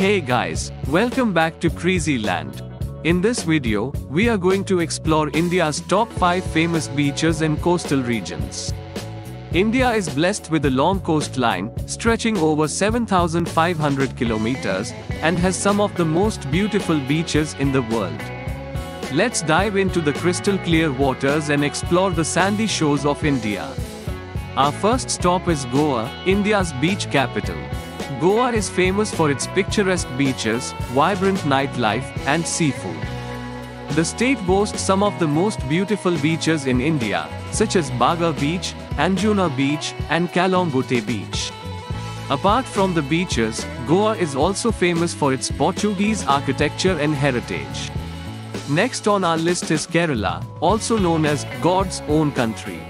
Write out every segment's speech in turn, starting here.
Hey guys, welcome back to CreazyLand. In this video, we are going to explore India's top 5 famous beaches and coastal regions. India is blessed with a long coastline, stretching over 7,500 kilometers, and has some of the most beautiful beaches in the world. Let's dive into the crystal clear waters and explore the sandy shores of India. Our first stop is Goa, India's beach capital. Goa is famous for its picturesque beaches, vibrant nightlife, and seafood. The state boasts some of the most beautiful beaches in India, such as Baga Beach, Anjuna Beach, and Calangute Beach. Apart from the beaches, Goa is also famous for its Portuguese architecture and heritage. Next on our list is Kerala, also known as God's own country.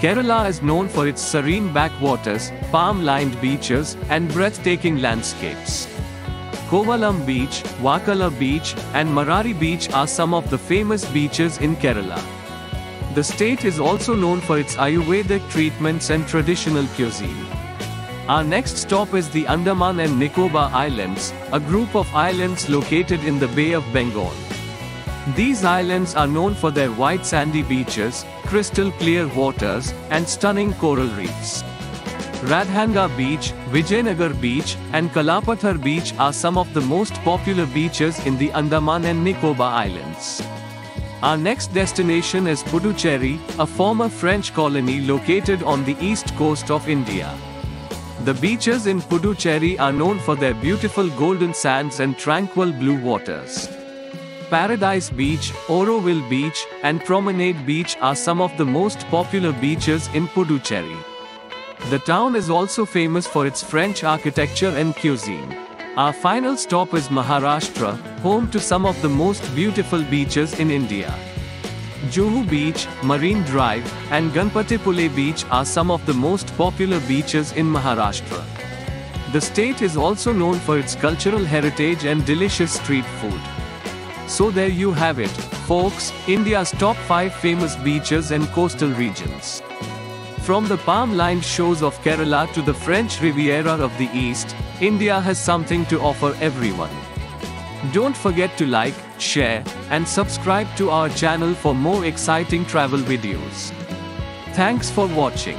Kerala is known for its serene backwaters, palm-lined beaches, and breathtaking landscapes. Kovalam Beach, Varkala Beach, and Marari Beach are some of the famous beaches in Kerala. The state is also known for its Ayurvedic treatments and traditional cuisine. Our next stop is the Andaman and Nicobar Islands, a group of islands located in the Bay of Bengal. These islands are known for their white sandy beaches, crystal clear waters, and stunning coral reefs. Radhanagar Beach, Vijayanagar Beach, and Kalapathar Beach are some of the most popular beaches in the Andaman and Nicobar Islands. Our next destination is Puducherry, a former French colony located on the east coast of India. The beaches in Puducherry are known for their beautiful golden sands and tranquil blue waters. Paradise Beach, Auroville Beach, and Promenade Beach are some of the most popular beaches in Puducherry. The town is also famous for its French architecture and cuisine. Our final stop is Maharashtra, home to some of the most beautiful beaches in India. Juhu Beach, Marine Drive, and Ganpatipule Beach are some of the most popular beaches in Maharashtra. The state is also known for its cultural heritage and delicious street food. So there you have it, folks, India's top 5 famous beaches and coastal regions. From the palm-lined shores of Kerala to the French Riviera of the East, India has something to offer everyone. Don't forget to like, share, and subscribe to our channel for more exciting travel videos. Thanks for watching.